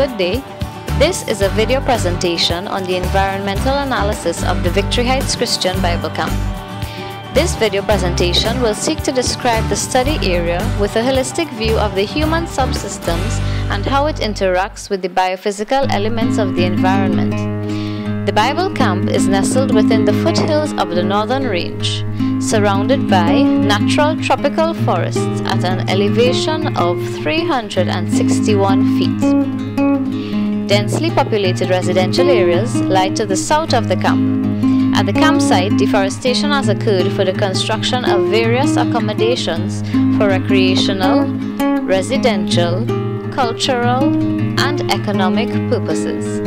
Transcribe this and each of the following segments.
Good day. This is a video presentation on the environmental analysis of the Victory Heights Christian Bible Camp. This video presentation will seek to describe the study area with a holistic view of the human subsystems and how it interacts with the biophysical elements of the environment. The Bible Camp is nestled within the foothills of the Northern Range, surrounded by natural tropical forests at an elevation of 361 feet. Densely populated residential areas lie to the south of the camp. At the campsite, deforestation has occurred for the construction of various accommodations for recreational, residential, cultural, and economic purposes.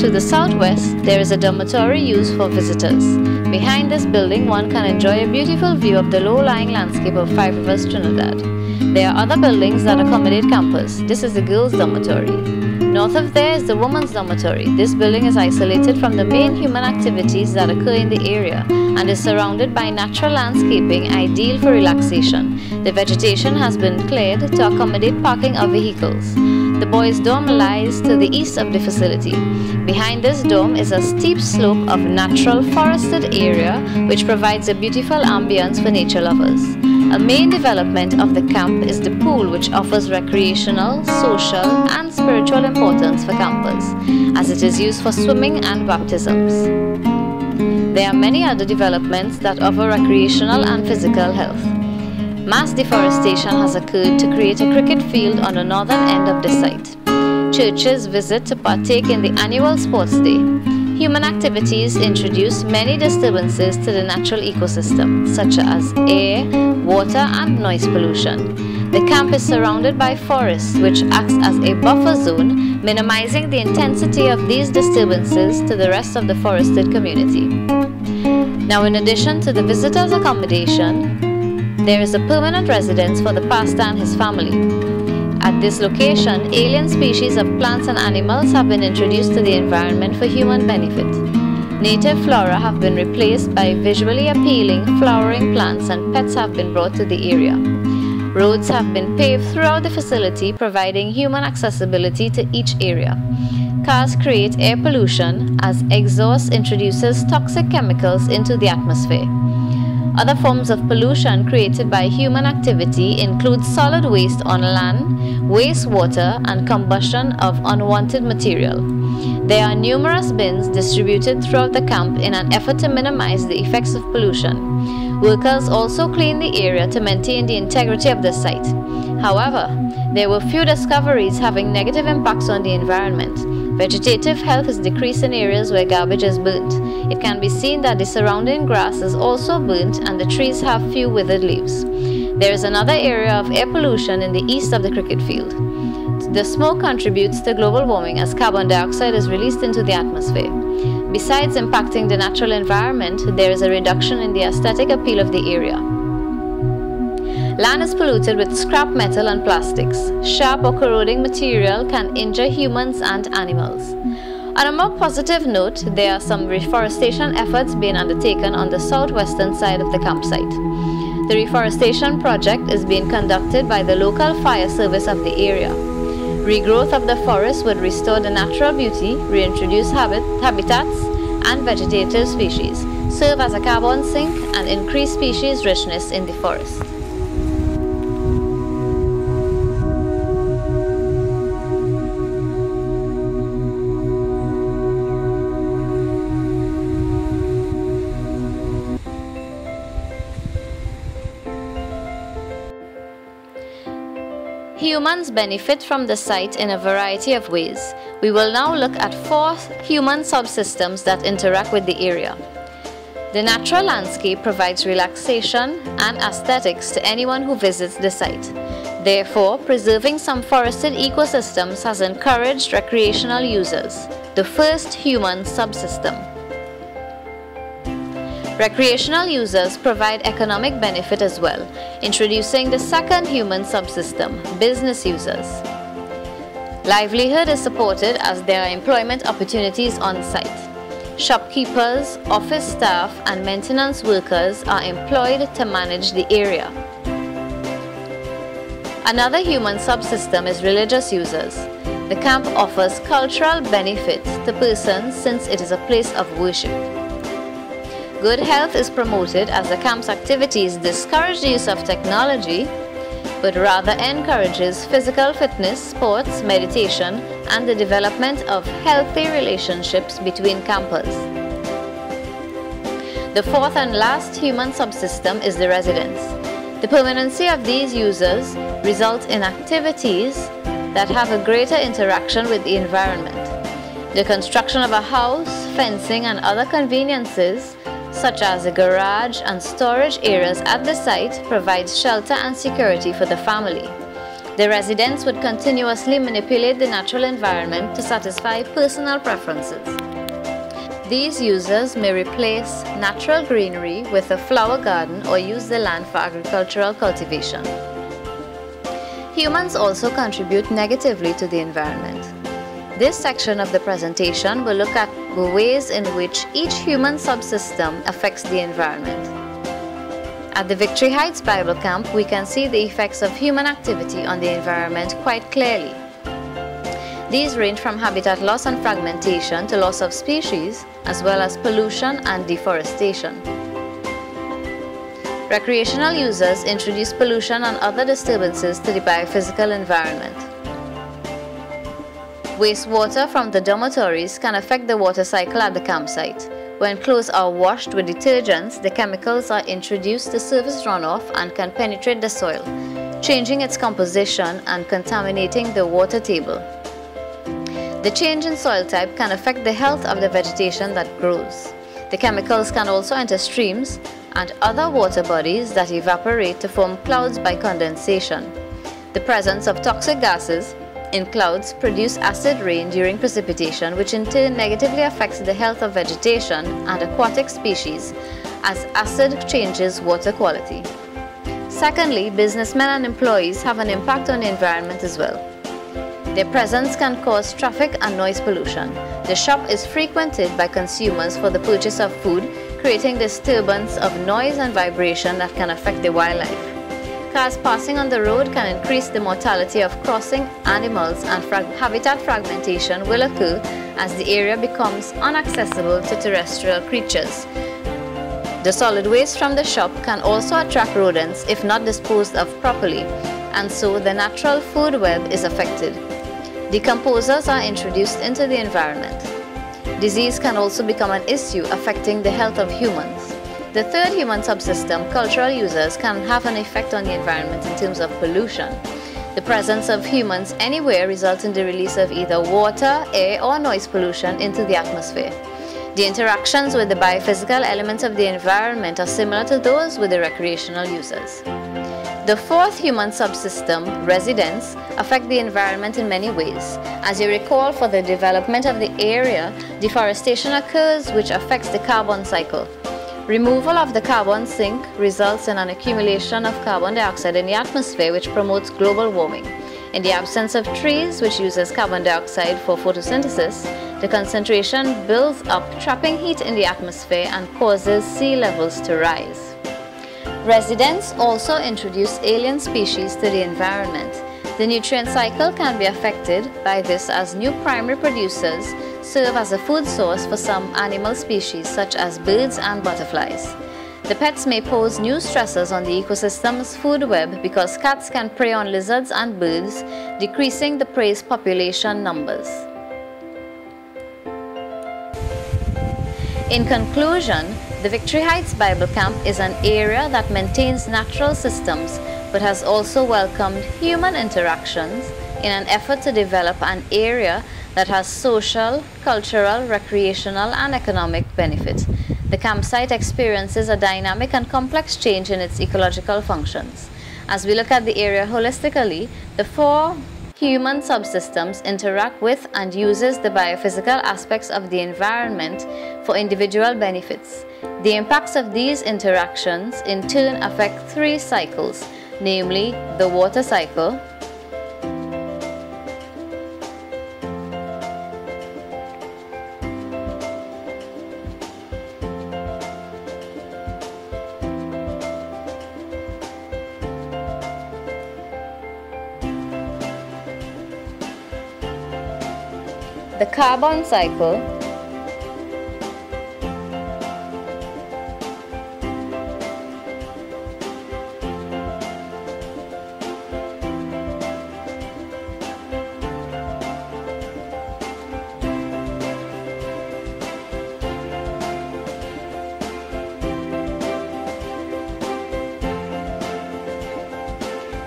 To the southwest, there is a dormitory used for visitors. Behind this building, one can enjoy a beautiful view of the low-lying landscape of Five Rivers, Trinidad. There are other buildings that accommodate campus. This is the girls' dormitory. North of there is the women's dormitory. This building is isolated from the main human activities that occur in the area and is surrounded by natural landscaping ideal for relaxation. The vegetation has been cleared to accommodate parking of vehicles. The boys' dorm lies to the east of the facility. Behind this dome is a steep slope of natural forested area which provides a beautiful ambience for nature lovers. A main development of the camp is the pool which offers recreational, social and spiritual importance for campers as it is used for swimming and baptisms. There are many other developments that offer recreational and physical health. Mass deforestation has occurred to create a cricket field on the northern end of the site. Churches visit to partake in the annual sports day. Human activities introduce many disturbances to the natural ecosystem, such as air, water, and noise pollution. The camp is surrounded by forests, which acts as a buffer zone, minimizing the intensity of these disturbances to the rest of the forested community. Now, in addition to the visitors' accommodation, there is a permanent residence for the pastor and his family. At this location, alien species of plants and animals have been introduced to the environment for human benefit. Native flora have been replaced by visually appealing flowering plants and pets have been brought to the area. Roads have been paved throughout the facility providing human accessibility to each area. Cars create air pollution as exhaust introduces toxic chemicals into the atmosphere. Other forms of pollution created by human activity include solid waste on land, wastewater, and combustion of unwanted material. There are numerous bins distributed throughout the camp in an effort to minimize the effects of pollution. Workers also clean the area to maintain the integrity of the site. However, there were few discoveries having negative impacts on the environment. Vegetative health is decreased in areas where garbage is burnt. It can be seen that the surrounding grass is also burnt and the trees have few withered leaves. There is another area of air pollution in the east of the cricket field. The smoke contributes to global warming as carbon dioxide is released into the atmosphere. Besides impacting the natural environment, there is a reduction in the aesthetic appeal of the area. Land is polluted with scrap metal and plastics. Sharp or corroding material can injure humans and animals. On a more positive note, there are some reforestation efforts being undertaken on the southwestern side of the campsite. The reforestation project is being conducted by the local fire service of the area. Regrowth of the forest would restore the natural beauty, reintroduce habit, habitats and vegetative species, serve as a carbon sink, and increase species richness in the forest. Humans benefit from the site in a variety of ways. We will now look at four human subsystems that interact with the area. The natural landscape provides relaxation and aesthetics to anyone who visits the site. Therefore, preserving some forested ecosystems has encouraged recreational users. The first human subsystem. Recreational users provide economic benefit as well, introducing the second human subsystem, business users. Livelihood is supported as there are employment opportunities on site. Shopkeepers, office staff and maintenance workers are employed to manage the area. Another human subsystem is religious users. The camp offers cultural benefits to persons since it is a place of worship. Good health is promoted as the camp's activities discourage the use of technology but rather encourages physical fitness, sports, meditation, and the development of healthy relationships between campers. The fourth and last human subsystem is the residence. The permanency of these users results in activities that have a greater interaction with the environment. The construction of a house, fencing and other conveniences such as a garage and storage areas at the site provides shelter and security for the family. The residents would continuously manipulate the natural environment to satisfy personal preferences. These users may replace natural greenery with a flower garden or use the land for agricultural cultivation. Humans also contribute negatively to the environment. This section of the presentation will look at the ways in which each human subsystem affects the environment. At the Victory Heights Bible Camp, we can see the effects of human activity on the environment quite clearly. These range from habitat loss and fragmentation to loss of species, as well as pollution and deforestation. Recreational users introduce pollution and other disturbances to the biophysical environment. Wastewater from the dormitories can affect the water cycle at the campsite. When clothes are washed with detergents, the chemicals are introduced to surface runoff and can penetrate the soil, changing its composition and contaminating the water table. The change in soil type can affect the health of the vegetation that grows. The chemicals can also enter streams and other water bodies that evaporate to form clouds by condensation. The presence of toxic gases in clouds produce acid rain during precipitation which in turn negatively affects the health of vegetation and aquatic species as acid changes water quality. Secondly, businessmen and employees have an impact on the environment as well. Their presence can cause traffic and noise pollution. The shop is frequented by consumers for the purchase of food, creating disturbance of noise and vibration that can affect the wildlife. Cars passing on the road can increase the mortality of crossing animals and habitat fragmentation will occur as the area becomes inaccessible to terrestrial creatures. The solid waste from the shop can also attract rodents if not disposed of properly, and so the natural food web is affected. Decomposers are introduced into the environment. Disease can also become an issue affecting the health of humans. The third human subsystem, cultural users, can have an effect on the environment in terms of pollution. The presence of humans anywhere results in the release of either water, air or noise pollution into the atmosphere. The interactions with the biophysical elements of the environment are similar to those with the recreational users. The fourth human subsystem, residents, affect the environment in many ways. As you recall, for the development of the area, deforestation occurs which affects the carbon cycle. Removal of the carbon sink results in an accumulation of carbon dioxide in the atmosphere which promotes global warming. In the absence of trees, which uses carbon dioxide for photosynthesis, the concentration builds up, trapping heat in the atmosphere and causes sea levels to rise. Residents also introduce alien species to the environment. The nutrient cycle can be affected by this as new primary producers serve as a food source for some animal species such as birds and butterflies. The pets may pose new stresses on the ecosystem's food web because cats can prey on lizards and birds, decreasing the prey's population numbers. In conclusion, the Victory Heights Bible Camp is an area that maintains natural systems but has also welcomed human interactions in an effort to develop an area that has social, cultural, recreational, and economic benefits. The campsite experiences a dynamic and complex change in its ecological functions. As we look at the area holistically, the four human subsystems interact with and uses the biophysical aspects of the environment for individual benefits. The impacts of these interactions in turn affect three cycles, namely the water cycle, carbon cycle,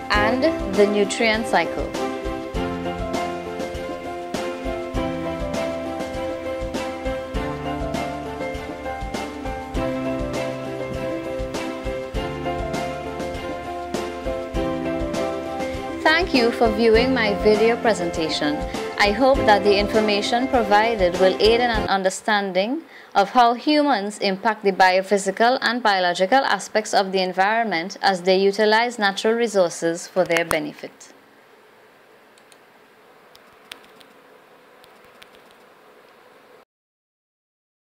and the nutrient cycle. You for viewing my video presentation. I hope that the information provided will aid in an understanding of how humans impact the biophysical and biological aspects of the environment as they utilize natural resources for their benefit.